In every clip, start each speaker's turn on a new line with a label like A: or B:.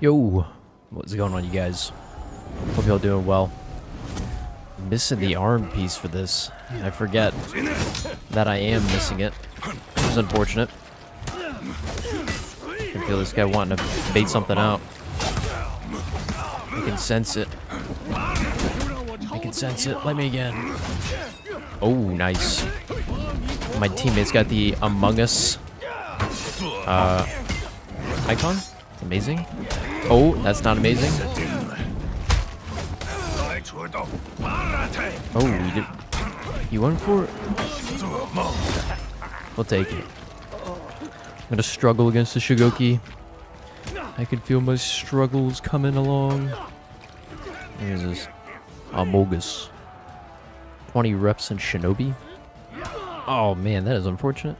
A: Yo, what's going on, you guys? Hope y'all doing well. Missing the arm piece for this. I forget that I am missing it, It's unfortunate. I can feel this guy wanting to bait something out. I can sense it. I can sense it. Let me again. Oh, nice. My teammate's got the Among Us uh, icon. It's amazing. Oh, that's not amazing. Oh, you did. You went for it? We'll take it. I'm gonna struggle against the Shugoki. I can feel my struggles coming along. Here's this. Amogus. 20 reps in Shinobi. Oh man, that is unfortunate.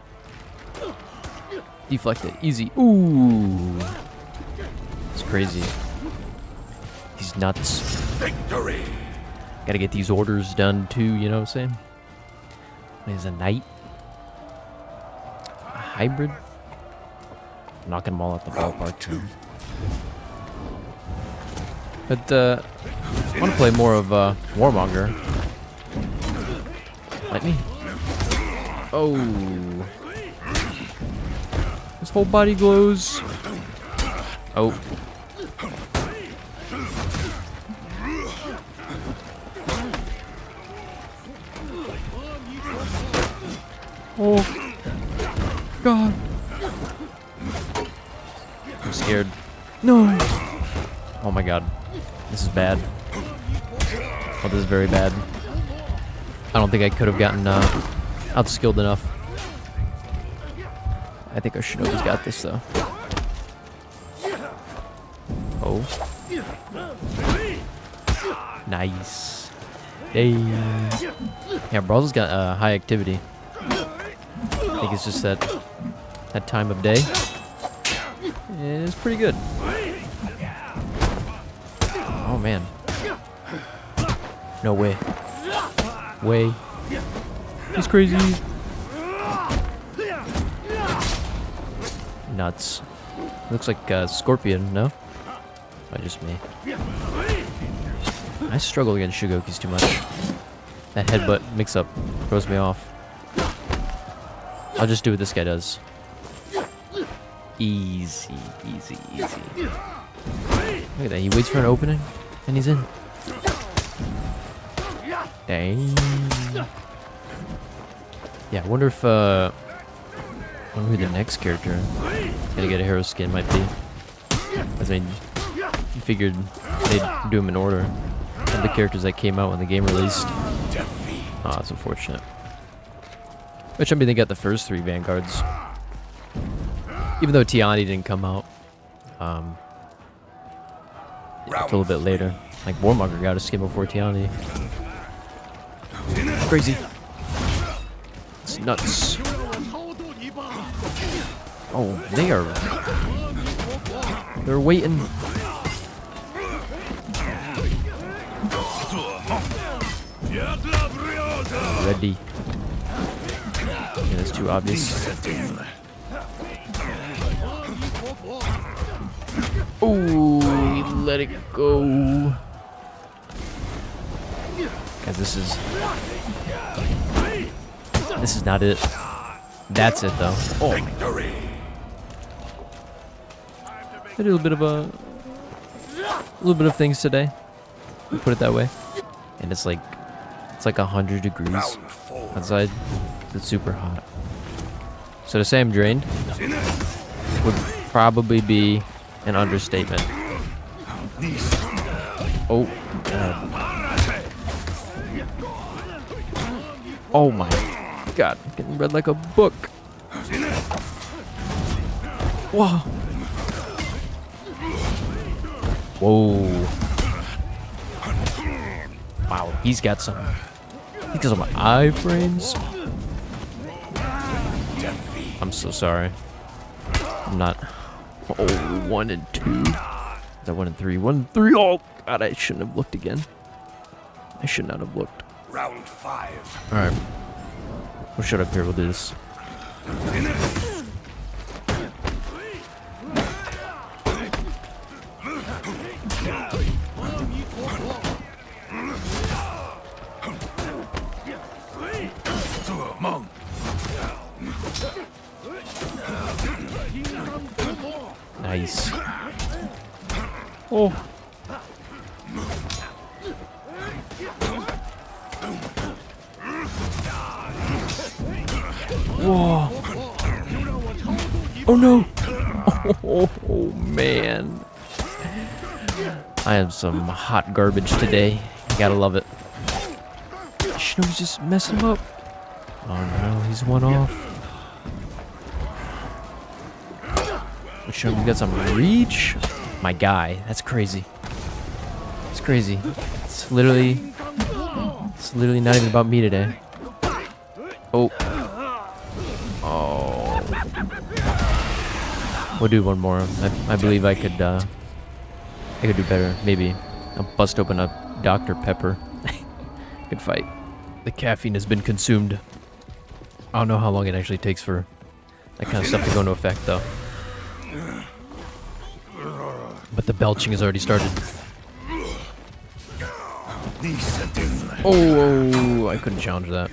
A: Deflect it. Easy. Ooh. Crazy. He's nuts.
B: Victory!
A: Gotta get these orders done too, you know what I'm saying? There's a knight. A hybrid. Knocking them all out the ballpark too. But uh I wanna play more of uh Warmonger. Let me. Oh. His whole body glows. Oh. Oh. God. I'm scared. No. Oh my god. This is bad. Oh, this is very bad. I don't think I could have gotten uh, outskilled enough. I think our Shinobi's got this though. Oh. Nice. Hey. Yeah, Brawl's got uh, high activity. I think it's just that that time of day. It's pretty good. Oh man. No way. Way. He's crazy. Nuts. Looks like uh, Scorpion, no? Or just me. I struggle against Shugokis too much. That headbutt mix-up throws me off. I'll just do what this guy does. Easy, easy, easy. Look at that, he waits for an opening, and he's in. Dang. Yeah, I wonder if, uh... I wonder who the next character gonna get a hero skin might be. As I figured they'd do them in order. Of the characters that came out when the game released. Oh, that's unfortunate. Which I mean, they got the first three Vanguards. Even though Tiandi didn't come out. Um, a little bit later. Like, Warmonger got a skin before Tiandi. Crazy. It's nuts. Oh, they are... They're waiting. Ready. Yeah, that's too obvious. Oh, let it go. Guys, this is... This is not it. That's it, though. Oh,
B: Victory!
A: I did a little bit of a... A little bit of things today. Put it that way. And it's like... It's like 100 degrees outside. It's super hot. So to say I'm drained would probably be an understatement. Oh. God. Oh my god. Getting read like a book. Whoa. Whoa. Wow, he's got some. He's got some iframes. I'm so sorry. I'm not. Oh, one and two. Is that one and three? One and three. Oh, God, I shouldn't have looked again. I should not have looked.
B: Round five.
A: All right. We'll shut up here. We'll do this. Oh. Whoa. Oh no. Oh, oh man. I am some hot garbage today. Gotta love it. Shinobi's just messing him up. Oh no, he's one off. Shinobi's got some reach. My guy, that's crazy. It's crazy. It's literally, it's literally not even about me today. Oh. Oh. We'll do one more. I, I believe I could, uh, I could do better. Maybe. I'll bust open a Dr. Pepper. Good fight. The caffeine has been consumed. I don't know how long it actually takes for that kind of stuff to go into effect, though. But the belching has already started. Oh, oh, I couldn't challenge that.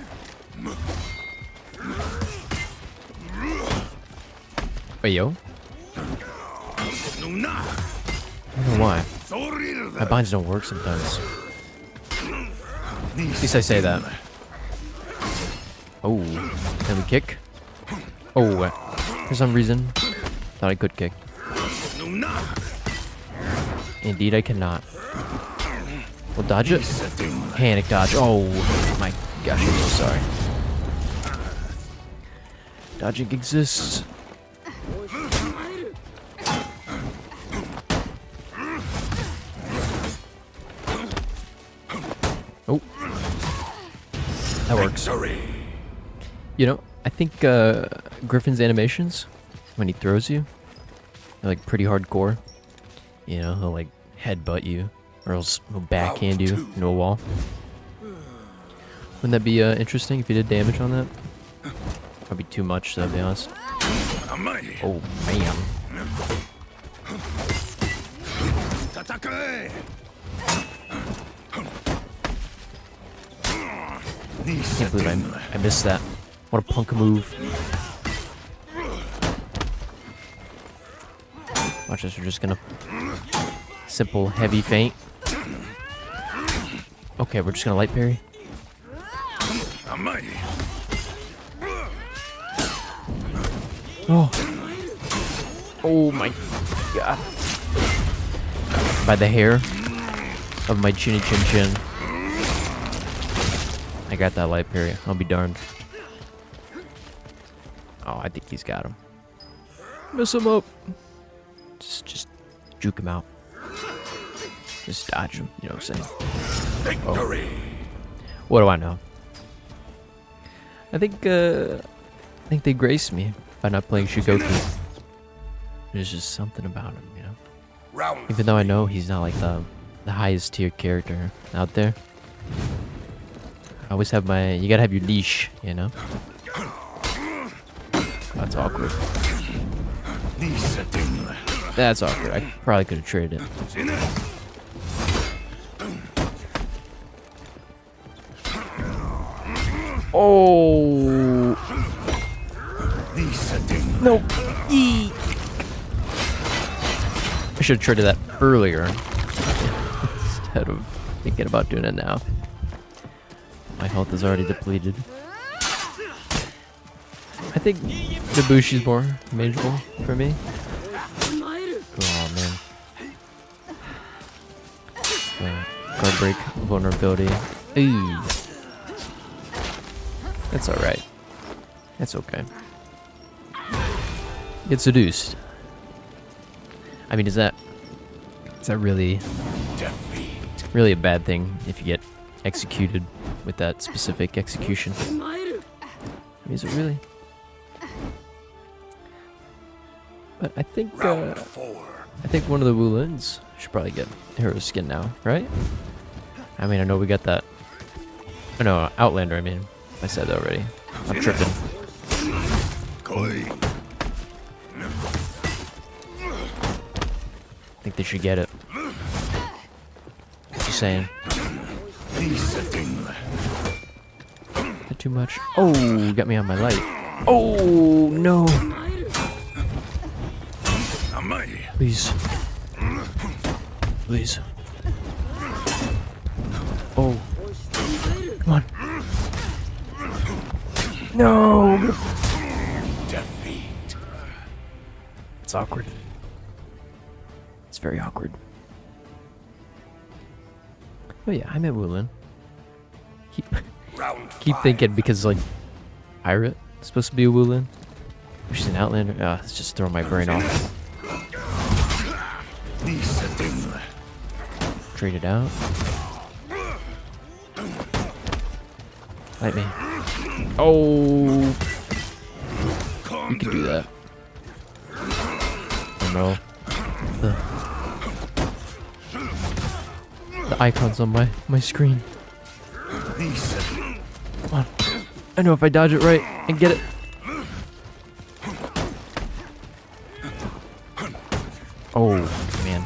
A: Hey, yo. I don't know why. My binds don't work sometimes. At least I say that. Oh, can we kick? Oh, for some reason, thought I could kick. Indeed, I cannot. We'll dodge it. Panic dodge. Oh my gosh, I'm so sorry. Dodging exists. Oh. That works. You know, I think uh, Gryphon's animations, when he throws you, they're like pretty hardcore. You know, he'll like headbutt you, or else he'll backhand you into a wall. Wouldn't that be uh, interesting if you did damage on that? Probably too much, though, to be honest. Oh, man. Can't believe I, I missed that. What a punk move. Watch this, we're just gonna... Simple, heavy feint. Okay, we're just gonna light parry. Oh. Oh my god. By the hair of my chinny chin chin. I got that light parry. I'll be darned. Oh, I think he's got him. Mess him up. Just, just juke him out. Just dodge him. You know what I'm saying?
B: Victory.
A: What do I know? I think, uh, I think they grace me by not playing Shugoki. There's just something about him, you know?
B: Round
A: Even though I know he's not like the, the highest tier character out there. I always have my, you gotta have your leash, you know? That's awkward. That's awkward. I probably could have traded it. Oh. No. Eek. I should have traded that earlier instead of thinking about doing it now. My health is already depleted. I think Nobushi's more manageable for me. Oh man. Guard break, vulnerability. Ooh. That's alright. That's okay. Get seduced. I mean, is that is that really really a bad thing if you get executed with that specific execution? I mean, is it really? But I think uh, I think one of the Wulins should probably get hero skin now, right? I mean, I know we got that. Oh no, Outlander. I mean, I said that already. I'm tripping. I think they should get it. What you saying. Not too much. Oh, got me on my light. Oh no. Please. Please. Oh. Awkward. It's very awkward. Oh yeah, I met Wulin. Keep,
B: Round
A: keep
B: five.
A: thinking because like pirate supposed to be a Wulin. She's an outlander. Ah, it's just throwing my brain off. Trade it out. Light me. Oh, you can do that. The, the icons on my my screen. Come on. I know if I dodge it right and get it. Oh man.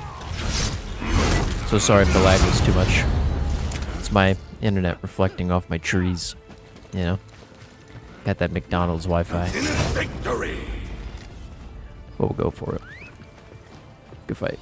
A: So sorry if the lag was too much. It's my internet reflecting off my trees. You know? Got that McDonald's Wi-Fi. But we'll go for it. Fight.